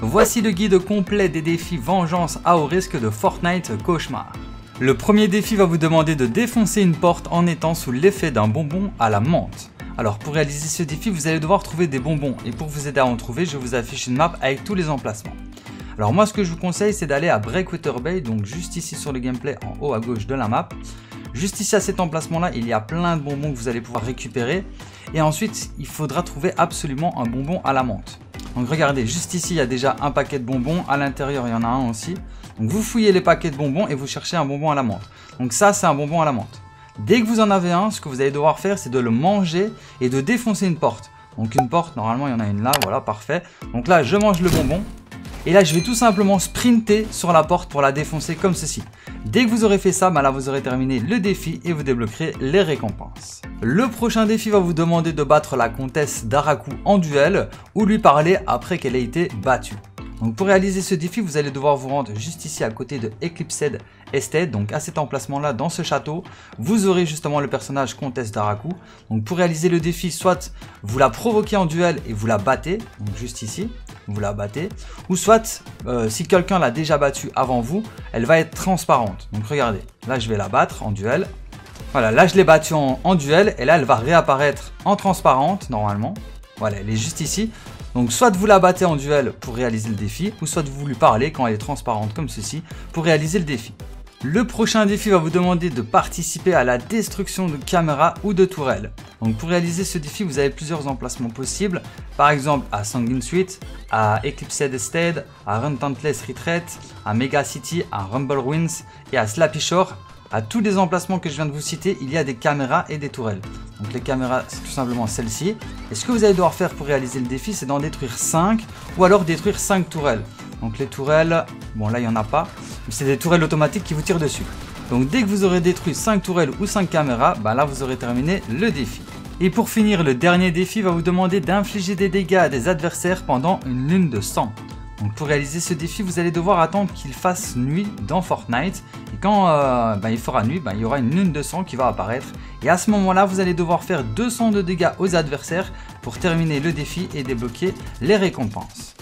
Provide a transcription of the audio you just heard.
Voici le guide complet des défis vengeance à haut risque de Fortnite Cauchemar. Le premier défi va vous demander de défoncer une porte en étant sous l'effet d'un bonbon à la menthe. Alors pour réaliser ce défi, vous allez devoir trouver des bonbons et pour vous aider à en trouver, je vous affiche une map avec tous les emplacements. Alors moi ce que je vous conseille c'est d'aller à Breakwater Bay, donc juste ici sur le gameplay en haut à gauche de la map. Juste ici à cet emplacement là, il y a plein de bonbons que vous allez pouvoir récupérer. Et ensuite, il faudra trouver absolument un bonbon à la menthe. Donc regardez, juste ici, il y a déjà un paquet de bonbons. À l'intérieur, il y en a un aussi. Donc vous fouillez les paquets de bonbons et vous cherchez un bonbon à la menthe. Donc ça, c'est un bonbon à la menthe. Dès que vous en avez un, ce que vous allez devoir faire, c'est de le manger et de défoncer une porte. Donc une porte, normalement, il y en a une là, voilà, parfait. Donc là, je mange le bonbon. Et là, je vais tout simplement sprinter sur la porte pour la défoncer comme ceci. Dès que vous aurez fait ça, bah vous aurez terminé le défi et vous débloquerez les récompenses. Le prochain défi va vous demander de battre la comtesse d'Araku en duel ou lui parler après qu'elle ait été battue. Donc pour réaliser ce défi, vous allez devoir vous rendre juste ici à côté de Eclipsed Estate, donc à cet emplacement là dans ce château, vous aurez justement le personnage Comtesse d'Araku. Donc pour réaliser le défi, soit vous la provoquez en duel et vous la battez, donc juste ici, vous la battez, ou soit euh, si quelqu'un l'a déjà battue avant vous, elle va être transparente. Donc regardez, là je vais la battre en duel. Voilà, là je l'ai battue en, en duel et là elle va réapparaître en transparente normalement. Voilà, elle est juste ici. Donc soit vous la battez en duel pour réaliser le défi, ou soit vous lui parlez quand elle est transparente comme ceci pour réaliser le défi. Le prochain défi va vous demander de participer à la destruction de caméras ou de tourelles. Donc pour réaliser ce défi, vous avez plusieurs emplacements possibles. Par exemple à Sanguine Suite, à Eclipsed Estate, à Rentantless Retreat, à Mega City, à Rumble Ruins et à Slappy Shore. À tous les emplacements que je viens de vous citer, il y a des caméras et des tourelles. Donc les caméras, c'est tout simplement celle-ci. Et ce que vous allez devoir faire pour réaliser le défi, c'est d'en détruire 5 ou alors détruire 5 tourelles. Donc les tourelles, bon là il n'y en a pas, mais c'est des tourelles automatiques qui vous tirent dessus. Donc dès que vous aurez détruit 5 tourelles ou 5 caméras, bah là vous aurez terminé le défi. Et pour finir, le dernier défi va vous demander d'infliger des dégâts à des adversaires pendant une lune de sang. Donc pour réaliser ce défi, vous allez devoir attendre qu'il fasse nuit dans Fortnite. Et quand euh, bah, il fera nuit, bah, il y aura une lune de sang qui va apparaître. Et à ce moment-là, vous allez devoir faire 200 de dégâts aux adversaires pour terminer le défi et débloquer les récompenses.